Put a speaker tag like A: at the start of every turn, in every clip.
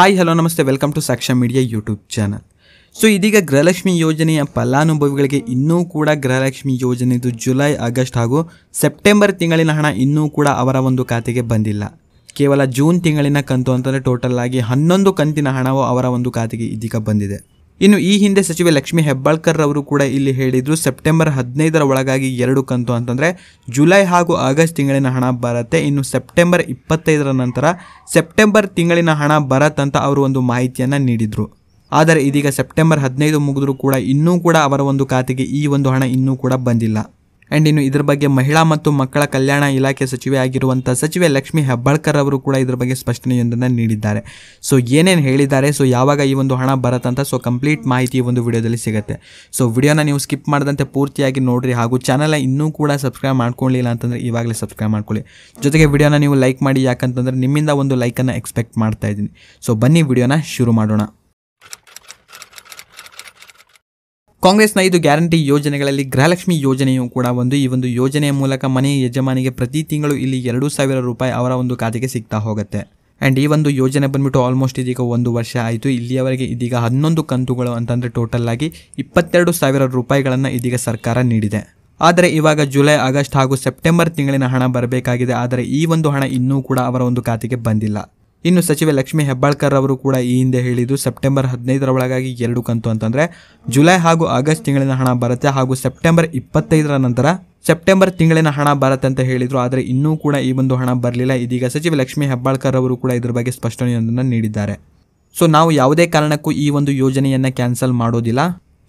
A: Hi hello ನಮಸ್ತೆ. Welcome to Sakshya media YouTube channel so ಇದೀಗ ಗೃಹಲಕ್ಷ್ಮಿ ಯೋಜನೆಯ ಫಲಾನುಭವಿಗಳಿಗೆ ಇನ್ನೂ ಕೂಡ ಗೃಹಲಕ್ಷ್ಮಿ ಯೋಜನೆಯದು ಜುಲೈ ಆಗಸ್ಟ್ ಹಾಗೂ ಸೆಪ್ಟೆಂಬರ್ ತಿಂಗಳಿನ ಹಣ ಇನ್ನೂ ಕೂಡ ಅವರ ಒಂದು ಖಾತೆಗೆ ಬಂದಿಲ್ಲ. ಕೇವಲ ಜೂನ್ ತಿಂಗಳಿನ ಕಂತು ಅಂತಂದರೆ ಟೋಟಲ್ ಆಗಿ ಹನ್ನೊಂದು ಕಂತಿನ ಹಣವು ಅವರ ಒಂದು ಖಾತೆಗೆ ಇದೀಗ ಬಂದಿದೆ. ಇನ್ನು ಈ ಹಿಂದೆ ಸಚಿವೆ ಲಕ್ಷ್ಮಿ ಹೆಬ್ಬಾಳ್ಕರ್ ಅವರು ಕೂಡ ಇಲ್ಲಿ ಹೇಳಿದ್ರು, ಸೆಪ್ಟೆಂಬರ್ ಹದಿನೈದರ ಒಳಗಾಗಿ ಎರಡು ಕಂತು ಅಂತಂದರೆ ಜುಲೈ ಹಾಗೂ ಆಗಸ್ಟ್ ತಿಂಗಳಿನ ಹಣ ಬರುತ್ತೆ. ಇನ್ನು ಸೆಪ್ಟೆಂಬರ್ ಇಪ್ಪತ್ತೈದರ ನಂತರ ಸೆಪ್ಟೆಂಬರ್ ತಿಂಗಳಿನ ಹಣ ಬರತ್ತಂತ ಅವರು ಒಂದು ಮಾಹಿತಿಯನ್ನು ನೀಡಿದರು. ಆದರೆ ಇದೀಗ ಸೆಪ್ಟೆಂಬರ್ ಹದಿನೈದು ಮುಗಿದ್ರೂ ಕೂಡ ಇನ್ನೂ ಕೂಡ ಅವರ ಒಂದು ಖಾತೆಗೆ ಈ ಒಂದು ಹಣ ಇನ್ನೂ ಕೂಡ ಬಂದಿಲ್ಲ. ಆ್ಯಂಡ್ ಇನ್ನು ಇದ್ರ ಬಗ್ಗೆ ಮಹಿಳಾ ಮತ್ತು ಮಕ್ಕಳ ಕಲ್ಯಾಣ ಇಲಾಖೆ ಸಚಿವೆ ಆಗಿರುವಂಥ ಸಚಿವೆ ಲಕ್ಷ್ಮಿ ಹೆಬ್ಬಾಳ್ಕರ್ ಅವರು ಕೂಡ ಇದ್ರ ಬಗ್ಗೆ ಸ್ಪಷ್ಟನೆಯೊಂದನ್ನು ನೀಡಿದ್ದಾರೆ. ಸೊ ಏನೇನು ಹೇಳಿದ್ದಾರೆ? ಸೊ ಯಾವಾಗ ಈ ಒಂದು ಹಣ ಬರತ್ತಂತ? ಸೊ ಕಂಪ್ಲೀಟ್ ಮಾಹಿತಿ ಈ ಒಂದು ವಿಡಿಯೋದಲ್ಲಿ ಸಿಗುತ್ತೆ. ಸೊ ವಿಡಿಯೋನ ನೀವು ಸ್ಕಿಪ್ ಮಾಡದಂತೆ ಪೂರ್ತಿಯಾಗಿ ನೋಡಿರಿ. ಹಾಗೂ ಚಾನಲ್ನ ಇನ್ನೂ ಕೂಡ ಸಬ್ಸ್ಕ್ರೈಬ್ ಮಾಡ್ಕೊಳ್ಳಿಲ್ಲ ಅಂತಂದರೆ ಇವಾಗಲೇ ಸಬ್ಸ್ಕ್ರೈಬ್ ಮಾಡ್ಕೊಳ್ಳಿ. ಜೊತೆಗೆ ವಿಡಿಯೋನ ನೀವು ಲೈಕ್ ಮಾಡಿ, ಯಾಕಂತಂದರೆ ನಿಮ್ಮಿಂದ ಒಂದು ಲೈಕನ್ನು ಎಕ್ಸ್ಪೆಕ್ಟ್ ಮಾಡ್ತಾ ಇದ್ದೀನಿ. ಸೊ ಬನ್ನಿ ವಿಡಿಯೋನ ಶುರು ಮಾಡೋಣ. ಕಾಂಗ್ರೆಸ್ನ ಐದು ಗ್ಯಾರಂಟಿ ಯೋಜನೆಗಳಲ್ಲಿ ಗೃಹಲಕ್ಷ್ಮಿ ಯೋಜನೆಯು ಕೂಡ ಒಂದು. ಈ ಒಂದು ಯೋಜನೆಯ ಮೂಲಕ ಮನೆಯ ಯಜಮಾನಿಗೆ ಪ್ರತಿ ತಿಂಗಳು ಇಲ್ಲಿ ಎರಡು ಸಾವಿರ ರೂಪಾಯಿ ಅವರ ಒಂದು ಖಾತೆಗೆ ಸಿಗ್ತಾ ಹೋಗುತ್ತೆ. ಆ್ಯಂಡ್ ಈ ಒಂದು ಯೋಜನೆ ಬಂದ್ಬಿಟ್ಟು ಆಲ್ಮೋಸ್ಟ್ ಇದೀಗ ಒಂದು ವರ್ಷ ಆಯಿತು. ಇಲ್ಲಿಯವರೆಗೆ ಇದೀಗ ಹನ್ನೊಂದು ಕಂತುಗಳು ಅಂತಂದರೆ ಟೋಟಲ್ ಆಗಿ ಇಪ್ಪತ್ತೆರಡು ಸಾವಿರ ರೂಪಾಯಿಗಳನ್ನು ಇದೀಗ ಸರ್ಕಾರ ನೀಡಿದೆ. ಆದರೆ ಇವಾಗ ಜುಲೈ, ಆಗಸ್ಟ್ ಹಾಗೂ ಸೆಪ್ಟೆಂಬರ್ ತಿಂಗಳಿನ ಹಣ ಬರಬೇಕಾಗಿದೆ. ಆದರೆ ಈ ಒಂದು ಹಣ ಇನ್ನೂ ಕೂಡ ಅವರ ಒಂದು ಖಾತೆಗೆ ಬಂದಿಲ್ಲ. ಇನ್ನು ಸಚಿವೆ ಲಕ್ಷ್ಮಿ ಹೆಬ್ಬಾಳ್ಕರ್ ಅವರು ಕೂಡ ಈ ಹಿಂದೆ ಹೇಳಿದ್ದು ಸೆಪ್ಟೆಂಬರ್ ಹದಿನೈದರ ಒಳಗಾಗಿ ಎರಡು ಕಂತು ಅಂತಂದರೆ ಜುಲೈ ಹಾಗೂ ಆಗಸ್ಟ್ ತಿಂಗಳಿನ ಹಣ ಬರುತ್ತೆ ಹಾಗೂ ಸೆಪ್ಟೆಂಬರ್ ಇಪ್ಪತ್ತೈದರ ನಂತರ ಸೆಪ್ಟೆಂಬರ್ ತಿಂಗಳಿನ ಹಣ ಬರುತ್ತೆ ಅಂತ ಹೇಳಿದರು. ಆದರೆ ಇನ್ನೂ ಕೂಡ ಈ ಒಂದು ಹಣ ಬರಲಿಲ್ಲ. ಇದೀಗ ಸಚಿವೆ ಲಕ್ಷ್ಮಿ ಹೆಬ್ಬಾಳ್ಕರ್ ಅವರು ಕೂಡ ಇದರ ಬಗ್ಗೆ ಸ್ಪಷ್ಟನೆಯೊಂದನ್ನು ನೀಡಿದ್ದಾರೆ. ಸೊ ನಾವು ಯಾವುದೇ ಕಾರಣಕ್ಕೂ ಈ ಒಂದು ಯೋಜನೆಯನ್ನು ಕ್ಯಾನ್ಸಲ್ ಮಾಡೋದಿಲ್ಲ.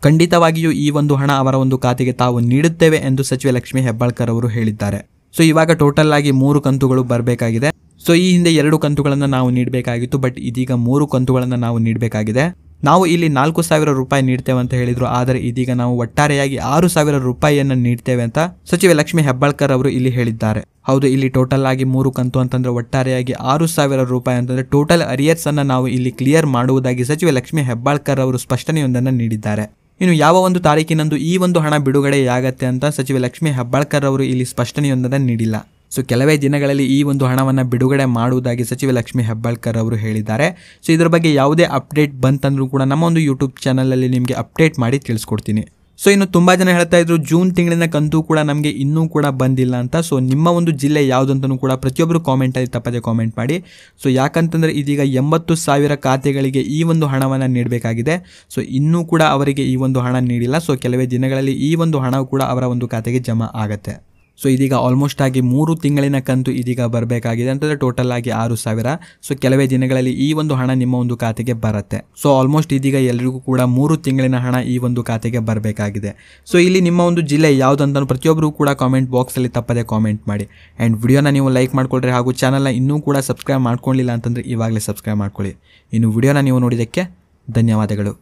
A: ಖಂಡಿತವಾಗಿಯೂ ಈ ಒಂದು ಹಣ ಅವರ ಒಂದು ಖಾತೆಗೆ ತಾವು ನೀಡುತ್ತೇವೆ ಎಂದು ಸಚಿವೆ ಲಕ್ಷ್ಮಿ ಹೆಬ್ಬಾಳ್ಕರ್ ಅವರು ಹೇಳಿದ್ದಾರೆ. ಸೊ ಇವಾಗ ಟೋಟಲ್ ಆಗಿ ಮೂರು ಕಂತುಗಳು ಬರಬೇಕಾಗಿದೆ. ಸೊ ಈ ಹಿಂದೆ ಎರಡು ಕಂತುಗಳನ್ನು ನಾವು ನೀಡಬೇಕಾಗಿತ್ತು ಬಟ್ ಇದೀಗ ಮೂರು ಕಂತುಗಳನ್ನು ನಾವು ನೀಡಬೇಕಾಗಿದೆ. ನಾವು ಇಲ್ಲಿ ನಾಲ್ಕು ಸಾವಿರ ರೂಪಾಯಿ ನೀಡ್ತೇವೆ ಅಂತ ಹೇಳಿದ್ರು, ಆದರೆ ಇದೀಗ ನಾವು ಒಟ್ಟಾರೆಯಾಗಿ ಆರು ಸಾವಿರ ರೂಪಾಯಿಯನ್ನು ನೀಡ್ತೇವೆ ಅಂತ ಸಚಿವೆ ಲಕ್ಷ್ಮಿ ಹೆಬ್ಬಾಳ್ಕರ್ ಅವರು ಇಲ್ಲಿ ಹೇಳಿದ್ದಾರೆ. ಹೌದು, ಇಲ್ಲಿ ಟೋಟಲ್ ಆಗಿ ಮೂರು ಕಂತು ಅಂತಂದ್ರೆ ಒಟ್ಟಾರೆಯಾಗಿ ಆರು ಸಾವಿರ ರೂಪಾಯಿ ಅಂತಂದ್ರೆ ಟೋಟಲ್ ಅರಿಯರ್ಸ್ ಅನ್ನ ನಾವು ಇಲ್ಲಿ ಕ್ಲಿಯರ್ ಮಾಡುವುದಾಗಿ ಸಚಿವೆ ಲಕ್ಷ್ಮಿ ಹೆಬ್ಬಾಳ್ಕರ್ ಅವರು ಸ್ಪಷ್ಟನೆಯೊಂದನ್ನು ನೀಡಿದ್ದಾರೆ. ಇನ್ನು ಯಾವ ಒಂದು ತಾರೀಕಿನಂದು ಈ ಒಂದು ಹಣ ಬಿಡುಗಡೆಯಾಗತ್ತೆ ಅಂತ ಸಚಿವೆ ಲಕ್ಷ್ಮಿ ಹೆಬ್ಬಾಳ್ಕರ್ ಅವರು ಇಲ್ಲಿ ಸ್ಪಷ್ಟನೆಯೊಂದನ್ನು ನೀಡಿಲ್ಲ. ಸೊ ಕೆಲವೇ ದಿನಗಳಲ್ಲಿ ಈ ಒಂದು ಹಣವನ್ನು ಬಿಡುಗಡೆ ಮಾಡುವುದಾಗಿ ಸಚಿವೆ ಲಕ್ಷ್ಮಿ ಹೆಬ್ಬಾಳ್ಕರ್ ಅವರು ಹೇಳಿದ್ದಾರೆ. ಸೊ ಇದರ ಬಗ್ಗೆ ಯಾವುದೇ ಅಪ್ಡೇಟ್ ಬಂತಂದರೂ ಕೂಡ ನಮ್ಮ ಒಂದು ಯೂಟ್ಯೂಬ್ ಚಾನಲಲ್ಲಿ ನಿಮಗೆ ಅಪ್ಡೇಟ್ ಮಾಡಿ ತಿಳಿಸ್ಕೊಡ್ತೀನಿ. ಸೊ ಇನ್ನು ತುಂಬ ಜನ ಹೇಳ್ತಾ ಇದ್ರು, ಜೂನ್ ತಿಂಗಳಿನ ಕಂತು ಕೂಡ ನಮಗೆ ಇನ್ನೂ ಕೂಡ ಬಂದಿಲ್ಲ ಅಂತ. ಸೊ ನಿಮ್ಮ ಒಂದು ಜಿಲ್ಲೆ ಯಾವುದಂತನೂ ಕೂಡ ಪ್ರತಿಯೊಬ್ಬರು ಕಾಮೆಂಟಲ್ಲಿ ತಪ್ಪದೆ ಕಾಮೆಂಟ್ ಮಾಡಿ. ಸೊ ಯಾಕಂತಂದರೆ ಇದೀಗ ಎಂಬತ್ತು ಸಾವಿರ ಖಾತೆಗಳಿಗೆ ಈ ಒಂದು ಹಣವನ್ನು ನೀಡಬೇಕಾಗಿದೆ. ಸೊ ಇನ್ನೂ ಕೂಡ ಅವರಿಗೆ ಈ ಒಂದು ಹಣ ನೀಡಿಲ್ಲ. ಸೊ ಕೆಲವೇ ದಿನಗಳಲ್ಲಿ ಈ ಒಂದು ಹಣ ಕೂಡ ಅವರ ಒಂದು ಖಾತೆಗೆ ಜಮಾ ಆಗುತ್ತೆ. ಸೊ ಇದೀಗ ಆಲ್ಮೋಸ್ಟ್ ಆಗಿ ಮೂರು ತಿಂಗಳಿನ ಕಂತು ಇದೀಗ ಬರಬೇಕಾಗಿದೆ. ಅಂತಂದರೆ ಟೋಟಲ್ ಆಗಿ ಆರು ಸಾವಿರ. ಸೊ ಕೆಲವೇ ದಿನಗಳಲ್ಲಿ ಈ ಒಂದು ಹಣ ನಿಮ್ಮ ಒಂದು ಖಾತೆಗೆ ಬರುತ್ತೆ. ಸೊ ಆಲ್ಮೋಸ್ಟ್ ಇದೀಗ ಎಲ್ರಿಗೂ ಕೂಡ ಮೂರು ತಿಂಗಳಿನ ಹಣ ಈ ಒಂದು ಖಾತೆಗೆ ಬರಬೇಕಾಗಿದೆ. ಸೊ ಇಲ್ಲಿ ನಿಮ್ಮ ಒಂದು ಜಿಲ್ಲೆ ಯಾವುದಂತ ಪ್ರತಿಯೊಬ್ಬರು ಕೂಡ ಕಾಮೆಂಟ್ ಬಾಕ್ಸಲ್ಲಿ ತಪ್ಪದೆ ಕಾಮೆಂಟ್ ಮಾಡಿ. ಆ್ಯಂಡ್ ವಿಡಿಯೋನ ನೀವು ಲೈಕ್ ಮಾಡ್ಕೊಳ್ರಿ ಹಾಗೂ ಚಾನಲ್ನ ಇನ್ನೂ ಕೂಡ ಸಬ್ಸ್ಕ್ರೈಬ್ ಮಾಡ್ಕೊಳ್ಳಿಲ್ಲ ಅಂತಂದರೆ ಇವಾಗಲೇ ಸಬ್ಸ್ಕ್ರೈಬ್ ಮಾಡ್ಕೊಳ್ಳಿ. ಇನ್ನು ವಿಡಿಯೋನ ನೀವು ನೋಡಿದ್ದಕ್ಕೆ ಧನ್ಯವಾದಗಳು.